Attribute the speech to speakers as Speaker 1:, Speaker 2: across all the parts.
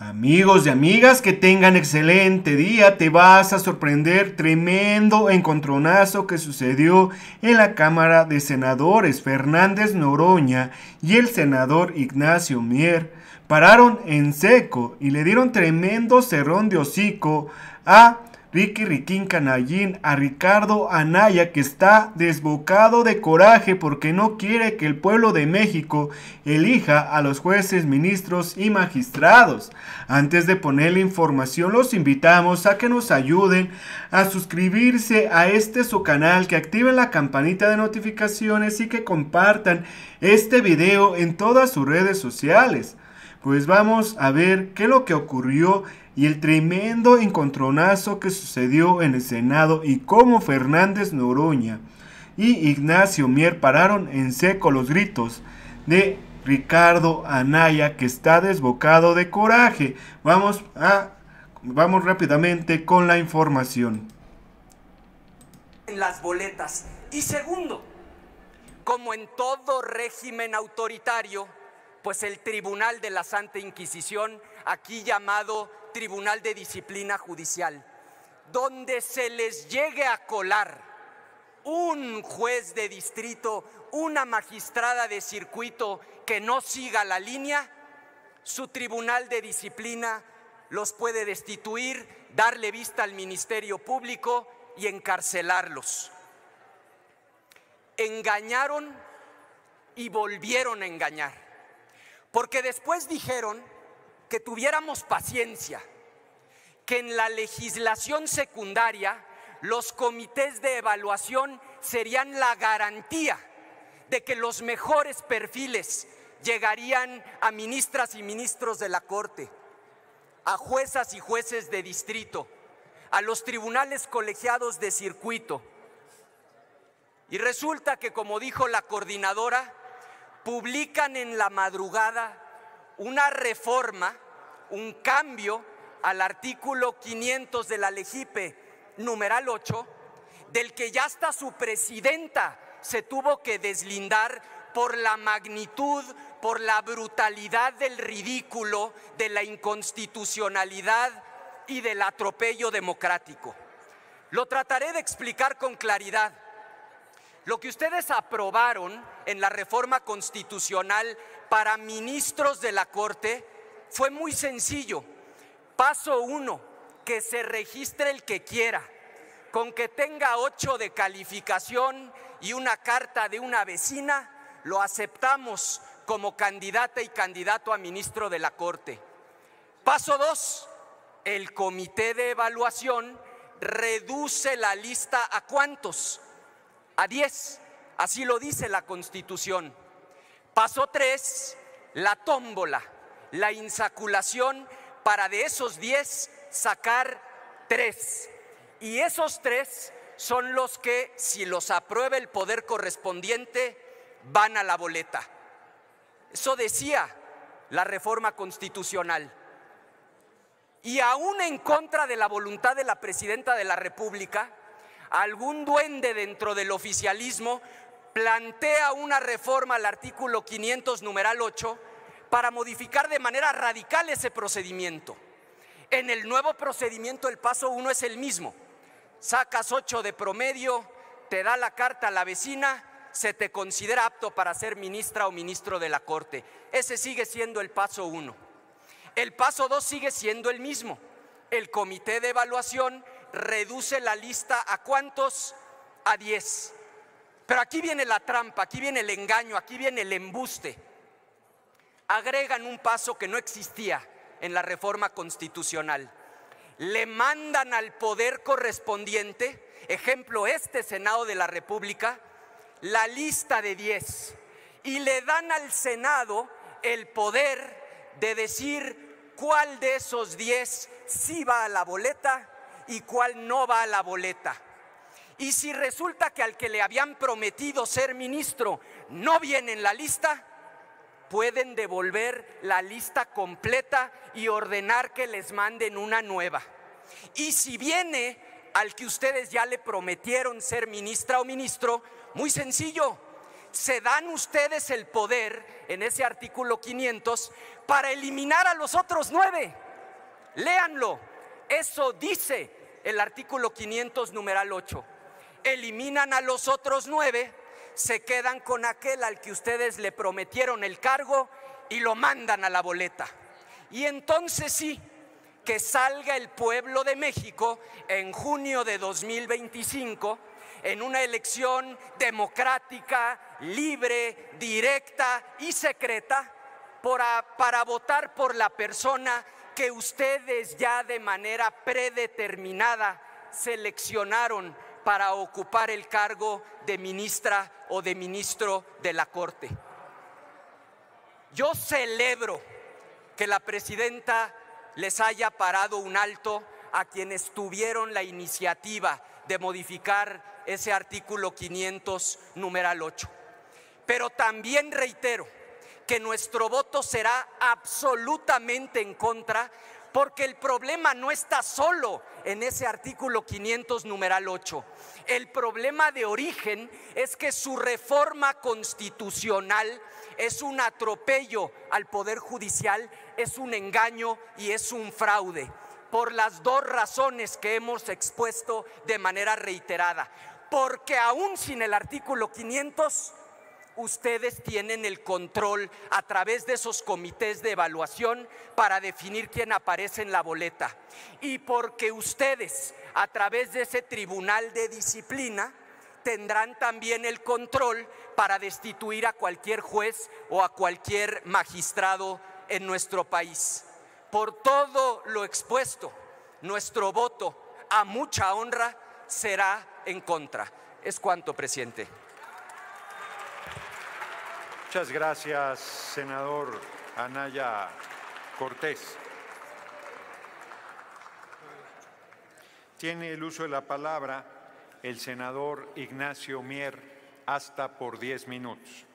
Speaker 1: Amigos y amigas, que tengan excelente día. Te vas a sorprender tremendo encontronazo que sucedió en la Cámara de Senadores. Fernández Noroña y el senador Ignacio Mier pararon en seco y le dieron tremendo cerrón de hocico a Ricky Riquín Canallín a Ricardo Anaya que está desbocado de coraje porque no quiere que el pueblo de México elija a los jueces, ministros y magistrados. Antes de poner la información los invitamos a que nos ayuden a suscribirse a este su canal, que activen la campanita de notificaciones y que compartan este video en todas sus redes sociales. Pues vamos a ver qué es lo que ocurrió y el tremendo encontronazo que sucedió en el Senado y cómo Fernández Noroña y Ignacio Mier pararon en seco los gritos de Ricardo Anaya que está desbocado de coraje. Vamos a vamos rápidamente con la información.
Speaker 2: En las boletas. Y segundo, como en todo régimen autoritario, pues el Tribunal de la Santa Inquisición, aquí llamado Tribunal de Disciplina Judicial, donde se les llegue a colar un juez de distrito, una magistrada de circuito que no siga la línea, su Tribunal de Disciplina los puede destituir, darle vista al Ministerio Público y encarcelarlos. Engañaron y volvieron a engañar, porque después dijeron que tuviéramos paciencia, que en la legislación secundaria los comités de evaluación serían la garantía de que los mejores perfiles llegarían a ministras y ministros de la Corte, a juezas y jueces de distrito, a los tribunales colegiados de circuito. Y resulta que, como dijo la coordinadora, publican en la madrugada una reforma, un cambio al artículo 500 de la Legipe, numeral 8, del que ya hasta su presidenta se tuvo que deslindar por la magnitud, por la brutalidad del ridículo, de la inconstitucionalidad y del atropello democrático. Lo trataré de explicar con claridad. Lo que ustedes aprobaron en la reforma constitucional para ministros de la Corte fue muy sencillo. Paso uno, que se registre el que quiera, con que tenga ocho de calificación y una carta de una vecina, lo aceptamos como candidata y candidato a ministro de la Corte. Paso dos, el comité de evaluación reduce la lista a cuántos? A diez. Así lo dice la Constitución. Paso tres, la tómbola, la insaculación para de esos diez sacar tres. Y esos tres son los que, si los aprueba el poder correspondiente, van a la boleta. Eso decía la reforma constitucional. Y aún en contra de la voluntad de la presidenta de la República, algún duende dentro del oficialismo plantea una reforma al artículo 500, numeral 8, para modificar de manera radical ese procedimiento. En el nuevo procedimiento el paso 1 es el mismo. Sacas 8 de promedio, te da la carta a la vecina, se te considera apto para ser ministra o ministro de la Corte. Ese sigue siendo el paso 1. El paso 2 sigue siendo el mismo. El comité de evaluación reduce la lista a cuántos? A 10. Pero aquí viene la trampa, aquí viene el engaño, aquí viene el embuste. Agregan un paso que no existía en la reforma constitucional. Le mandan al poder correspondiente, ejemplo este Senado de la República, la lista de 10 y le dan al Senado el poder de decir cuál de esos 10 sí va a la boleta y cuál no va a la boleta. Y si resulta que al que le habían prometido ser ministro no viene en la lista, pueden devolver la lista completa y ordenar que les manden una nueva. Y si viene al que ustedes ya le prometieron ser ministra o ministro, muy sencillo, se dan ustedes el poder en ese artículo 500 para eliminar a los otros nueve léanlo. Eso dice el artículo 500, numeral 8. Eliminan a los otros nueve, se quedan con aquel al que ustedes le prometieron el cargo y lo mandan a la boleta. Y entonces sí, que salga el pueblo de México en junio de 2025 en una elección democrática, libre, directa y secreta para, para votar por la persona que ustedes ya de manera predeterminada seleccionaron para ocupar el cargo de ministra o de ministro de la Corte. Yo celebro que la presidenta les haya parado un alto a quienes tuvieron la iniciativa de modificar ese artículo 500, numeral 8. Pero también reitero que nuestro voto será absolutamente en contra porque el problema no está solo en ese artículo 500, numeral 8. El problema de origen es que su reforma constitucional es un atropello al Poder Judicial, es un engaño y es un fraude. Por las dos razones que hemos expuesto de manera reiterada. Porque aún sin el artículo 500 ustedes tienen el control a través de esos comités de evaluación para definir quién aparece en la boleta. Y porque ustedes, a través de ese tribunal de disciplina, tendrán también el control para destituir a cualquier juez o a cualquier magistrado en nuestro país. Por todo lo expuesto, nuestro voto a mucha honra será en contra. Es cuanto, presidente.
Speaker 3: Muchas gracias, senador Anaya Cortés. Tiene el uso de la palabra el senador Ignacio Mier hasta por diez minutos.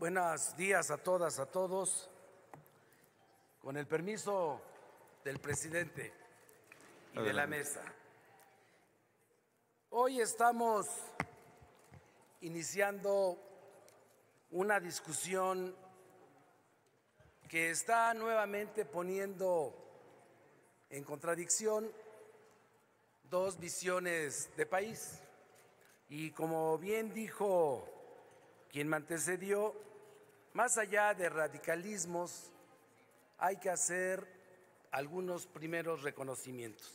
Speaker 4: Buenos días a todas, a todos. Con el permiso del presidente y de la mesa. Hoy estamos iniciando una discusión que está nuevamente poniendo en contradicción dos visiones de país. Y como bien dijo quien me antecedió, más allá de radicalismos, hay que hacer algunos primeros reconocimientos.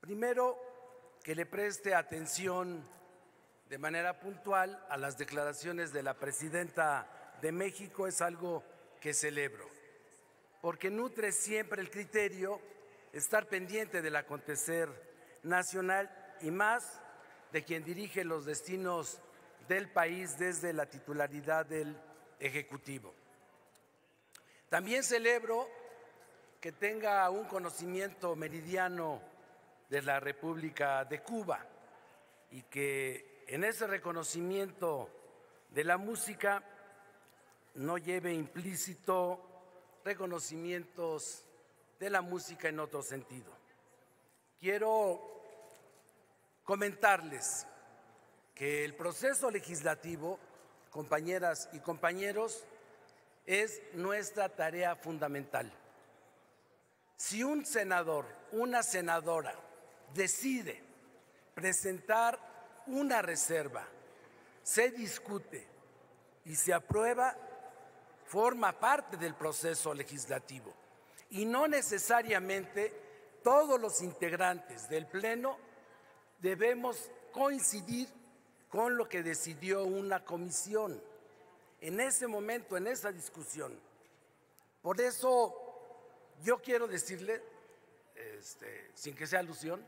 Speaker 4: Primero, que le preste atención de manera puntual a las declaraciones de la presidenta de México es algo que celebro, porque nutre siempre el criterio estar pendiente del acontecer nacional y más de quien dirige los destinos del país desde la titularidad del Ejecutivo. También celebro que tenga un conocimiento meridiano de la República de Cuba y que en ese reconocimiento de la música no lleve implícito reconocimientos de la música en otro sentido. Quiero comentarles que el proceso legislativo compañeras y compañeros, es nuestra tarea fundamental. Si un senador, una senadora decide presentar una reserva, se discute y se aprueba, forma parte del proceso legislativo. Y no necesariamente todos los integrantes del Pleno debemos coincidir con lo que decidió una comisión en ese momento, en esa discusión. Por eso yo quiero decirle, este, sin que sea alusión,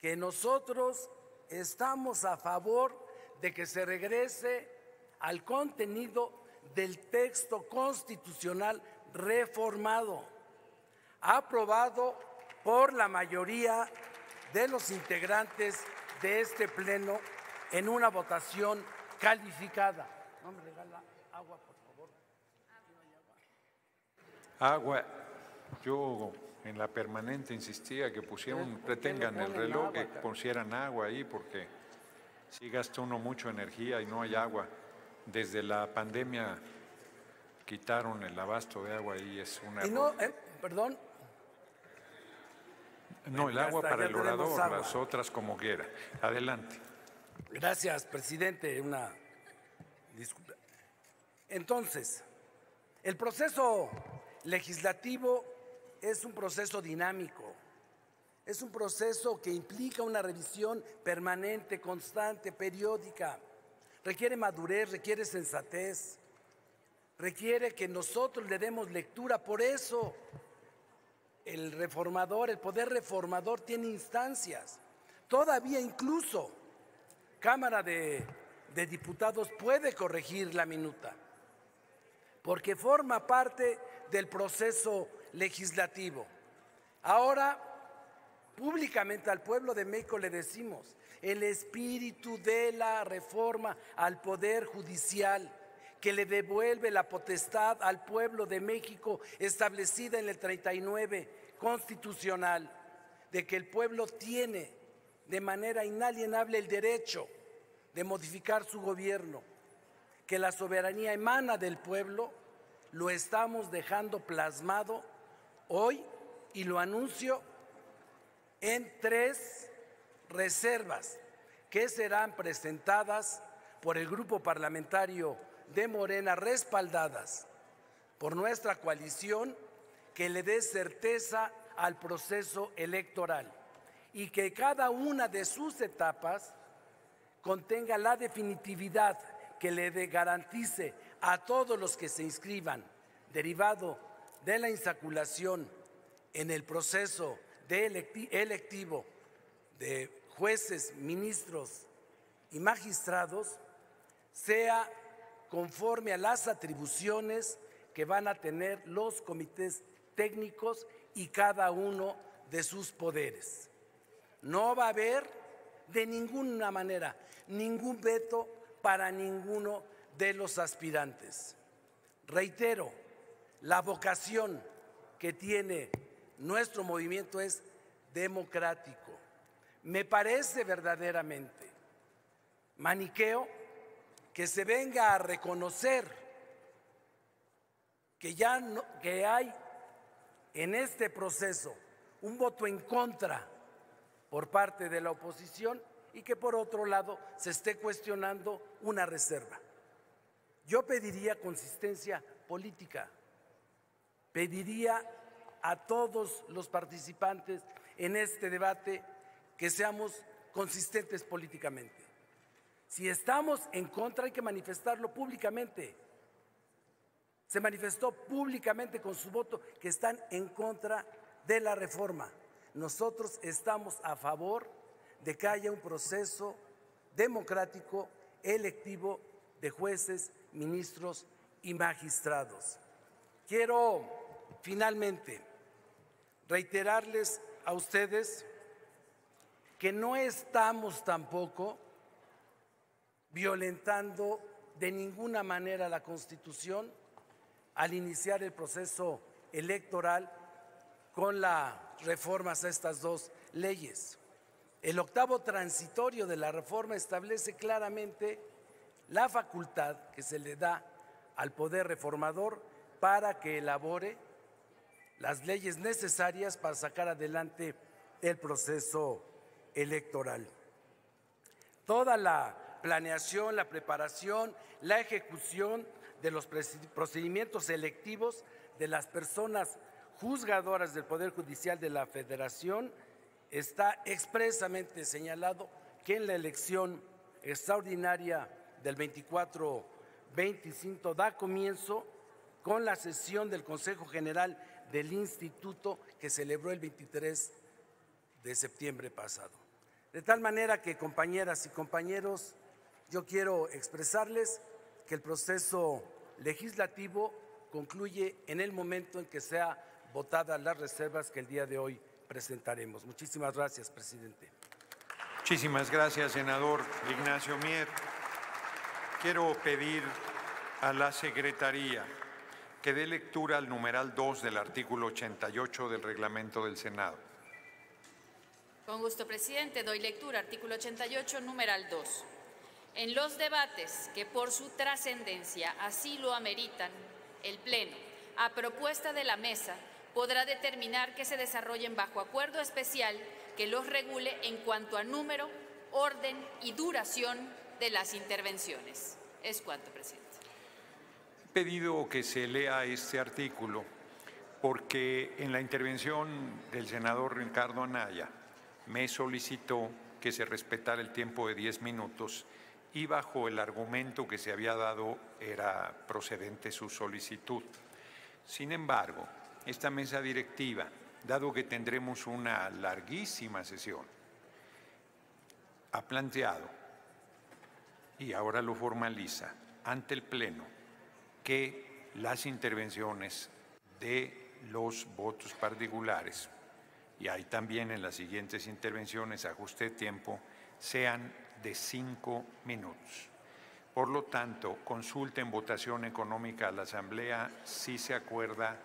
Speaker 4: que nosotros estamos a favor de que se regrese al contenido del texto constitucional reformado, aprobado por la mayoría de los integrantes de este Pleno en una votación calificada. ¿No me regala agua, por favor?
Speaker 3: Agua. Yo en la permanente insistía que pusieran, pretengan el reloj, que pusieran agua ahí, porque si gasta uno mucho energía y no hay agua. Desde la pandemia quitaron el abasto de agua y es una...
Speaker 4: Y no, eh, perdón,
Speaker 3: No, el agua para el orador,
Speaker 4: agua.
Speaker 3: las otras como quiera. Adelante.
Speaker 4: Gracias, presidente. Una disculpa. Entonces, el proceso legislativo es un proceso dinámico. Es un proceso que implica una revisión permanente, constante, periódica. Requiere madurez, requiere sensatez, requiere que nosotros le demos lectura. Por eso el reformador, el poder reformador tiene instancias. Todavía incluso Cámara de, de Diputados puede corregir la minuta, porque forma parte del proceso legislativo. Ahora, públicamente al pueblo de México le decimos, el espíritu de la reforma al Poder Judicial, que le devuelve la potestad al pueblo de México establecida en el 39 constitucional, de que el pueblo tiene de manera inalienable el derecho de modificar su gobierno, que la soberanía emana del pueblo, lo estamos dejando plasmado hoy y lo anuncio en tres reservas que serán presentadas por el grupo parlamentario de Morena, respaldadas por nuestra coalición, que le dé certeza al proceso electoral y que cada una de sus etapas contenga la definitividad que le garantice a todos los que se inscriban, derivado de la insaculación en el proceso de electi- electivo de jueces, ministros y magistrados, sea conforme a las atribuciones que van a tener los comités técnicos y cada uno de sus poderes. No va a haber de ninguna manera ningún veto para ninguno de los aspirantes. Reitero, la vocación que tiene nuestro movimiento es democrático. Me parece verdaderamente maniqueo que se venga a reconocer que ya no- que hay en este proceso un voto en contra por parte de la oposición y que por otro lado se esté cuestionando una reserva. Yo pediría consistencia política, pediría a todos los participantes en este debate que seamos consistentes políticamente. Si estamos en contra hay que manifestarlo públicamente. Se manifestó públicamente con su voto que están en contra de la reforma. Nosotros estamos a favor de que haya un proceso democrático, electivo de jueces, ministros y magistrados. Quiero finalmente reiterarles a ustedes que no estamos tampoco violentando de ninguna manera la Constitución al iniciar el proceso electoral con las reformas a estas dos leyes. El octavo transitorio de la reforma establece claramente la facultad que se le da al poder reformador para que elabore las leyes necesarias para sacar adelante el proceso electoral. Toda la planeación, la preparación, la ejecución de los procedimientos electivos de las personas juzgadoras del Poder Judicial de la Federación está expresamente señalado que en la elección extraordinaria del 24-25 da comienzo con la sesión del Consejo General del Instituto que celebró el 23 de septiembre pasado. De tal manera que, compañeras y compañeros, yo quiero expresarles que el proceso legislativo concluye en el momento en que sea votadas las reservas que el día de hoy presentaremos. Muchísimas gracias, presidente.
Speaker 3: Muchísimas gracias, senador Ignacio Mier. Quiero pedir a la Secretaría que dé lectura al numeral 2 del artículo 88 del reglamento del Senado.
Speaker 5: Con gusto, presidente. Doy lectura. Artículo 88, numeral 2. En los debates que por su trascendencia así lo ameritan, el Pleno, a propuesta de la Mesa, podrá determinar que se desarrollen bajo acuerdo especial que los regule en cuanto a número, orden y duración de las intervenciones. Es cuanto, presidente.
Speaker 3: He pedido que se lea este artículo porque en la intervención del senador Ricardo Anaya me solicitó que se respetara el tiempo de 10 minutos y bajo el argumento que se había dado era procedente su solicitud. Sin embargo, esta mesa directiva, dado que tendremos una larguísima sesión, ha planteado, y ahora lo formaliza, ante el Pleno, que las intervenciones de los votos particulares, y hay también en las siguientes intervenciones ajuste de tiempo, sean de cinco minutos. Por lo tanto, consulta en votación económica a la Asamblea si se acuerda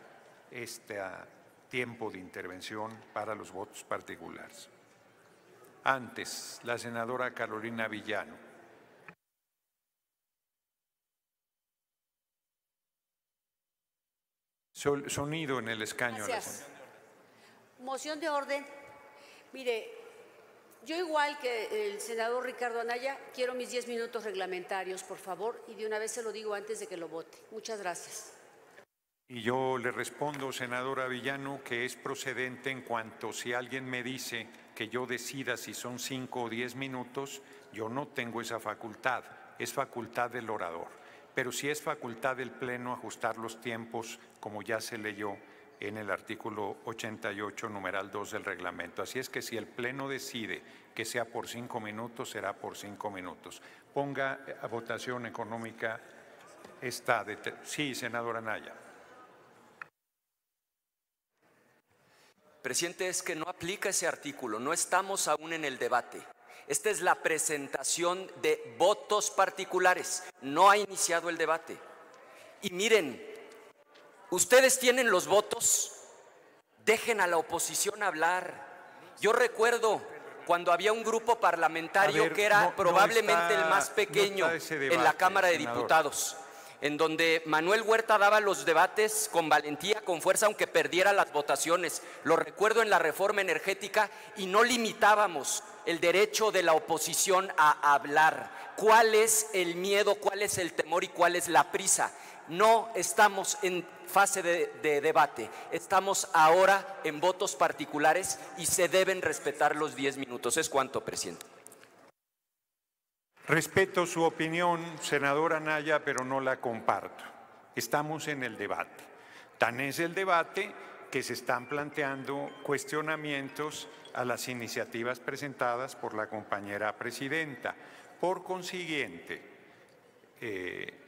Speaker 3: este tiempo de intervención para los votos particulares. Antes, la senadora Carolina Villano. Sonido en el escaño.
Speaker 6: Gracias. Moción de orden. Mire, yo igual que el senador Ricardo Anaya, quiero mis diez minutos reglamentarios, por favor, y de una vez se lo digo antes de que lo vote. Muchas gracias.
Speaker 3: Y yo le respondo, senadora Villano, que es procedente en cuanto si alguien me dice que yo decida si son cinco o diez minutos, yo no tengo esa facultad, es facultad del orador. Pero si es facultad del Pleno ajustar los tiempos, como ya se leyó en el artículo 88, numeral 2 del reglamento. Así es que si el Pleno decide que sea por cinco minutos, será por cinco minutos. Ponga a votación económica esta. Sí, senadora Naya.
Speaker 2: Presidente, es que no aplica ese artículo, no estamos aún en el debate. Esta es la presentación de votos particulares, no ha iniciado el debate. Y miren, ustedes tienen los votos, dejen a la oposición hablar. Yo recuerdo cuando había un grupo parlamentario que era probablemente el más pequeño en la Cámara de Diputados en donde Manuel Huerta daba los debates con valentía, con fuerza, aunque perdiera las votaciones. Lo recuerdo en la reforma energética y no limitábamos el derecho de la oposición a hablar. ¿Cuál es el miedo, cuál es el temor y cuál es la prisa? No estamos en fase de, de, debate, estamos ahora en votos particulares y se deben respetar los 10 minutos. ¿Es cuánto, presidente?
Speaker 3: Respeto su opinión, senadora Naya, pero no la comparto. Estamos en el debate. Tan es el debate que se están planteando cuestionamientos a las iniciativas presentadas por la compañera presidenta. Por consiguiente, eh,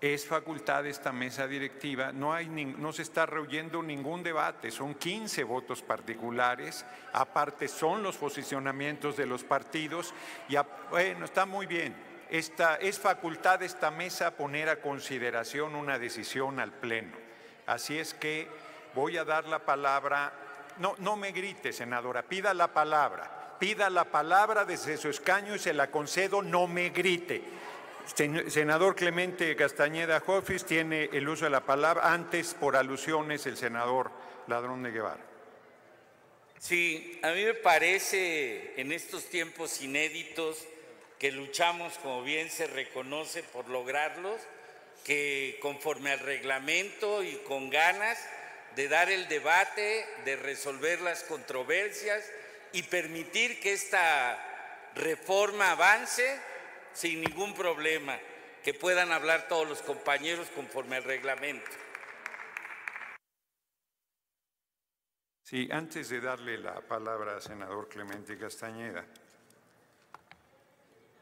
Speaker 3: es facultad de esta mesa directiva, no, hay, no se está rehuyendo ningún debate, son 15 votos particulares, aparte son los posicionamientos de los partidos y bueno, está muy bien. Esta, es facultad de esta mesa poner a consideración una decisión al Pleno. Así es que voy a dar la palabra, no, no me grite, senadora, pida la palabra, pida la palabra desde su escaño y se la concedo, no me grite. Senador Clemente Castañeda Jofis tiene el uso de la palabra. Antes, por alusiones, el senador Ladrón de Guevara.
Speaker 7: Sí, a mí me parece en estos tiempos inéditos que luchamos, como bien se reconoce, por lograrlos, que conforme al reglamento y con ganas de dar el debate, de resolver las controversias y permitir que esta reforma avance, sin ningún problema, que puedan hablar todos los compañeros conforme al reglamento.
Speaker 3: Sí, antes de darle la palabra al senador Clemente Castañeda,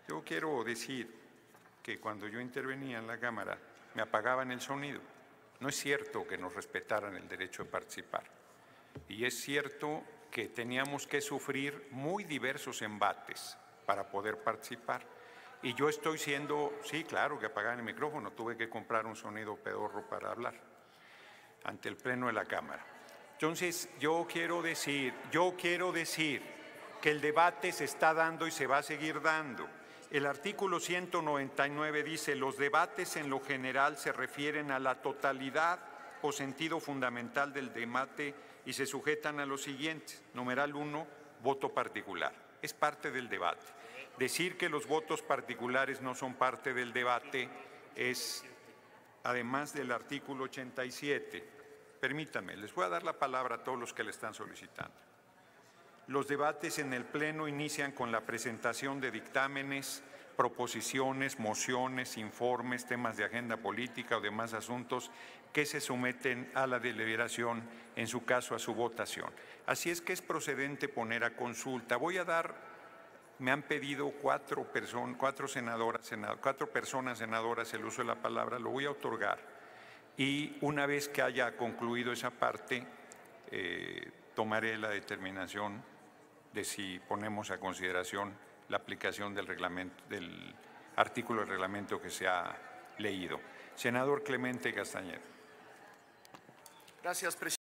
Speaker 3: yo quiero decir que cuando yo intervenía en la Cámara me apagaban el sonido No es cierto que nos respetaran el derecho de participar. Y es cierto que teníamos que sufrir muy diversos embates para poder participar. Y yo estoy siendo, sí, claro que apagar el micrófono, tuve que comprar un sonido pedorro para hablar ante el Pleno de la Cámara. Entonces, yo quiero decir, yo quiero decir que el debate se está dando y se va a seguir dando. El artículo 199 dice, los debates en lo general se refieren a la totalidad o sentido fundamental del debate y se sujetan a lo siguiente. Numeral 1, voto particular. Es parte del debate. Decir que los votos particulares no son parte del debate es, además del artículo 87, permítanme, les voy a dar la palabra a todos los que le están solicitando. Los debates en el Pleno inician con la presentación de dictámenes, proposiciones, mociones, informes, temas de agenda política o demás asuntos que se someten a la deliberación, en su caso a su votación. Así es que es procedente poner a consulta. Voy a dar, me han pedido cuatro, cuatro, senadoras, cuatro personas senadoras el uso de la palabra, lo voy a otorgar. Y una vez que haya concluido esa parte, eh, tomaré la determinación de si ponemos a consideración la aplicación del, reglamento, del artículo del reglamento que se ha leído. Senador Clemente Castañeda.
Speaker 8: Gracias, presidente.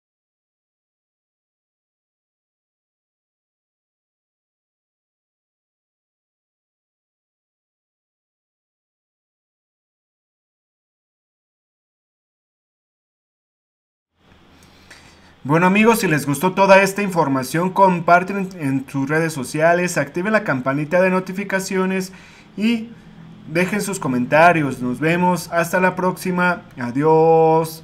Speaker 1: Bueno amigos, si les gustó toda esta información, comparten en sus redes sociales, activen la campanita de notificaciones y dejen sus comentarios. Nos vemos hasta la próxima. Adiós.